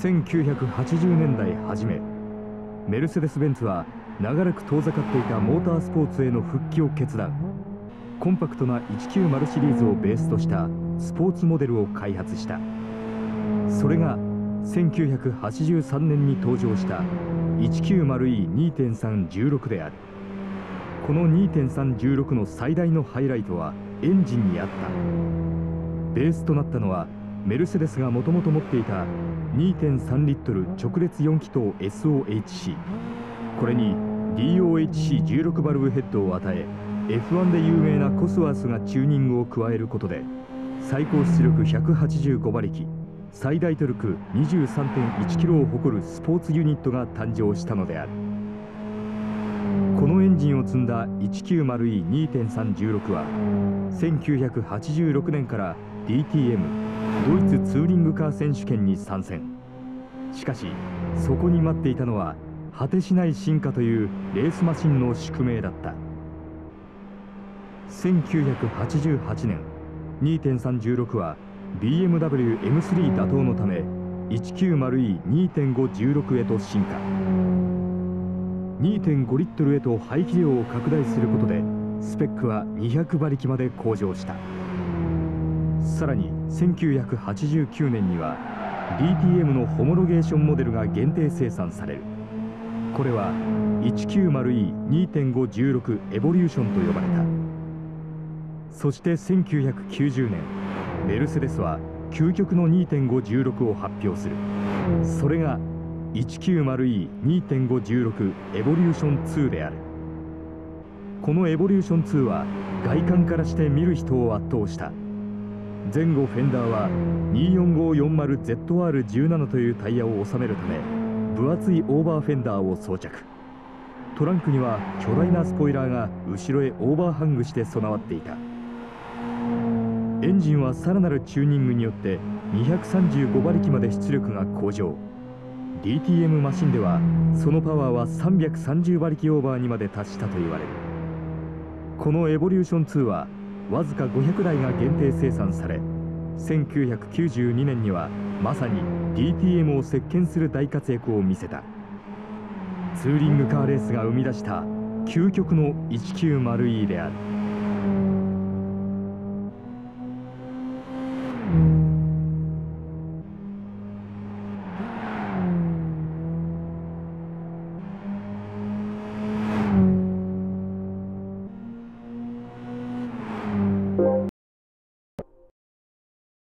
1980年代初めメルセデス・ベンツは長らく遠ざかっていたモータースポーツへの復帰を決断。コンパクトな190シリーズをベースとしたスポーツモデルを開発した。それが1983年に登場した 190E2.316 である。この2.316の最大のハイライトはエンジンにあった。ベースとなったのはメルセデスがもともと持っていた2.3リットル直列4気筒 SOHC これに DOHC16 バルブヘッドを与え F1 で有名なコスワースがチューニングを加えることで最高出力185馬力最大トルク23.1キロを誇るスポーツユニットが誕生したのである。このエンジンを積んだ 190E2.316 は1986年から DTM ドイツツーリングカー選手権に参戦。しかしそこに待っていたのは果てしない進化というレースマシンの宿命だった。1988年2.316は BMW M3 打倒のため 190E2.516 へと進化。2.5リットルへと排気量を拡大することでスペックは200馬力まで向上した。さらに1989年には DTM のホモロゲーションモデルが限定生産される。これは 190E2.516 エボリューションと呼ばれた。そして1990年メルセデスは究極の2.516を発表する。それが 190E2.516 エボリューション2である。このエボリューション2は外観からして見る人を圧倒した。前後フェンダーは 24540ZR17 というタイヤを収めるため分厚いオーバーフェンダーを装着。トランクには巨大なスポイラーが後ろへオーバーハングして備わっていた。エンジンはさらなるチューニングによって235馬力まで出力が向上。DTM マシンではそのパワーは330馬力オーバーにまで達したと言われる。このエボリューション2はわずか500台が限定生産され1992年にはまさに DTM を席巻する大活躍を見せた。ツーリングカーレースが生み出した究極の 190E である。